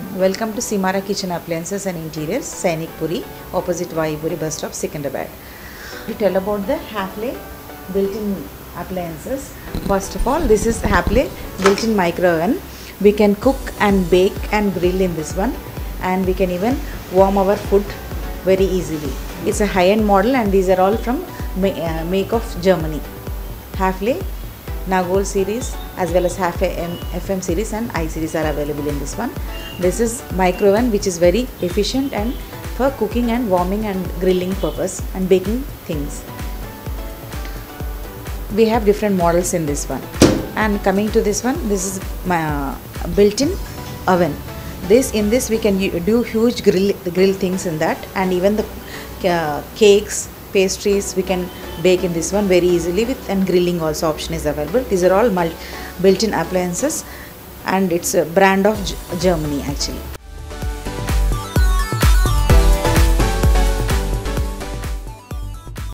Welcome to Semarah Kitchen Appliances and Interiors, Sainik Puri, opposite Vayupuri bus stop, Secunderabad. We tell about the Hafele built-in appliances. First of all, this is Hafele built-in micro oven. We can cook and bake and grill in this one, and we can even warm our food very easily. It's a high-end model, and these are all from uh, make of Germany. Hafele Nagold series as well as half AM, FM series and I series are available in this one. This is micro oven which is very efficient and for cooking and warming and grilling purpose and baking things. We have different models in this one. And coming to this one, this is my uh, built-in oven. This in this we can do huge grill grill things in that and even the uh, cakes pastries we can bake in this one very easily with and grilling also option is available. These are all built-in appliances and it's a brand of G- germany actually